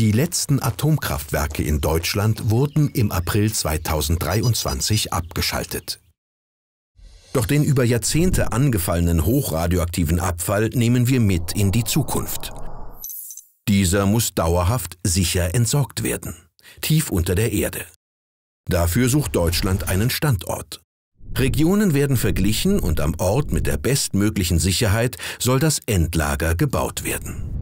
Die letzten Atomkraftwerke in Deutschland wurden im April 2023 abgeschaltet. Doch den über Jahrzehnte angefallenen hochradioaktiven Abfall nehmen wir mit in die Zukunft. Dieser muss dauerhaft sicher entsorgt werden, tief unter der Erde. Dafür sucht Deutschland einen Standort. Regionen werden verglichen und am Ort mit der bestmöglichen Sicherheit soll das Endlager gebaut werden.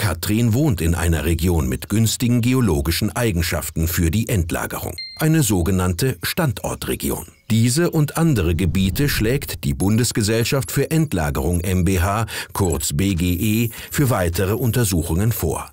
Katrin wohnt in einer Region mit günstigen geologischen Eigenschaften für die Endlagerung, eine sogenannte Standortregion. Diese und andere Gebiete schlägt die Bundesgesellschaft für Endlagerung MBH, kurz BGE, für weitere Untersuchungen vor.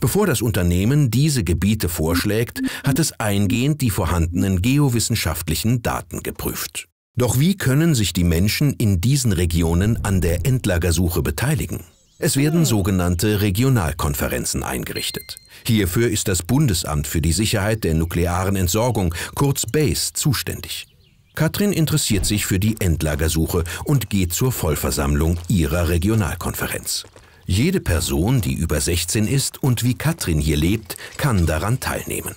Bevor das Unternehmen diese Gebiete vorschlägt, hat es eingehend die vorhandenen geowissenschaftlichen Daten geprüft. Doch wie können sich die Menschen in diesen Regionen an der Endlagersuche beteiligen? Es werden sogenannte Regionalkonferenzen eingerichtet. Hierfür ist das Bundesamt für die Sicherheit der nuklearen Entsorgung, kurz BASE, zuständig. Katrin interessiert sich für die Endlagersuche und geht zur Vollversammlung ihrer Regionalkonferenz. Jede Person, die über 16 ist und wie Katrin hier lebt, kann daran teilnehmen.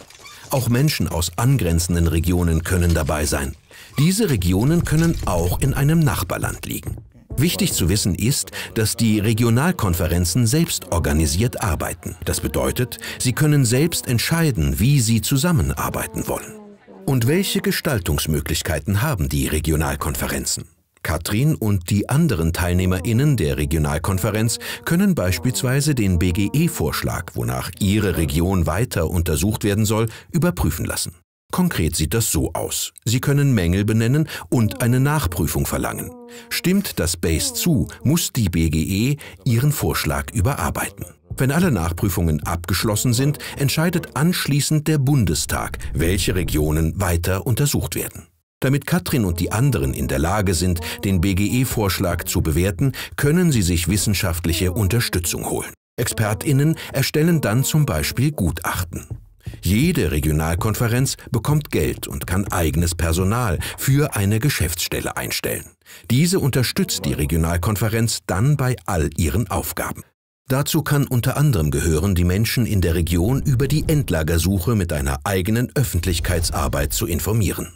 Auch Menschen aus angrenzenden Regionen können dabei sein. Diese Regionen können auch in einem Nachbarland liegen. Wichtig zu wissen ist, dass die Regionalkonferenzen selbst organisiert arbeiten. Das bedeutet, sie können selbst entscheiden, wie sie zusammenarbeiten wollen. Und welche Gestaltungsmöglichkeiten haben die Regionalkonferenzen? Katrin und die anderen TeilnehmerInnen der Regionalkonferenz können beispielsweise den BGE-Vorschlag, wonach ihre Region weiter untersucht werden soll, überprüfen lassen. Konkret sieht das so aus. Sie können Mängel benennen und eine Nachprüfung verlangen. Stimmt das BASE zu, muss die BGE ihren Vorschlag überarbeiten. Wenn alle Nachprüfungen abgeschlossen sind, entscheidet anschließend der Bundestag, welche Regionen weiter untersucht werden. Damit Katrin und die anderen in der Lage sind, den BGE-Vorschlag zu bewerten, können sie sich wissenschaftliche Unterstützung holen. ExpertInnen erstellen dann zum Beispiel Gutachten. Jede Regionalkonferenz bekommt Geld und kann eigenes Personal für eine Geschäftsstelle einstellen. Diese unterstützt die Regionalkonferenz dann bei all ihren Aufgaben. Dazu kann unter anderem gehören, die Menschen in der Region über die Endlagersuche mit einer eigenen Öffentlichkeitsarbeit zu informieren.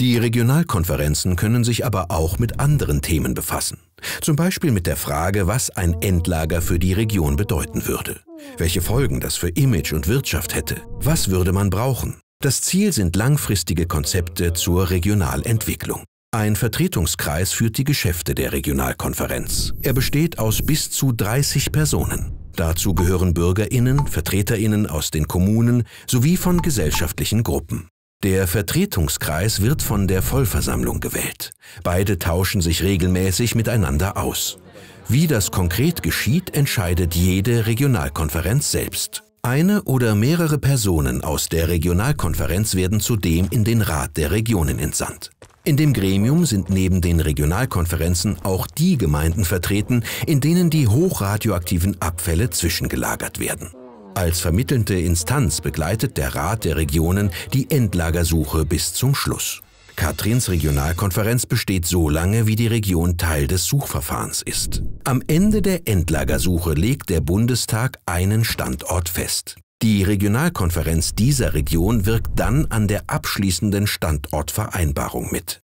Die Regionalkonferenzen können sich aber auch mit anderen Themen befassen. Zum Beispiel mit der Frage, was ein Endlager für die Region bedeuten würde. Welche Folgen das für Image und Wirtschaft hätte. Was würde man brauchen? Das Ziel sind langfristige Konzepte zur Regionalentwicklung. Ein Vertretungskreis führt die Geschäfte der Regionalkonferenz. Er besteht aus bis zu 30 Personen. Dazu gehören Bürgerinnen, Vertreterinnen aus den Kommunen sowie von gesellschaftlichen Gruppen. Der Vertretungskreis wird von der Vollversammlung gewählt. Beide tauschen sich regelmäßig miteinander aus. Wie das konkret geschieht, entscheidet jede Regionalkonferenz selbst. Eine oder mehrere Personen aus der Regionalkonferenz werden zudem in den Rat der Regionen entsandt. In dem Gremium sind neben den Regionalkonferenzen auch die Gemeinden vertreten, in denen die hochradioaktiven Abfälle zwischengelagert werden. Als vermittelnde Instanz begleitet der Rat der Regionen die Endlagersuche bis zum Schluss. Katrins Regionalkonferenz besteht so lange, wie die Region Teil des Suchverfahrens ist. Am Ende der Endlagersuche legt der Bundestag einen Standort fest. Die Regionalkonferenz dieser Region wirkt dann an der abschließenden Standortvereinbarung mit.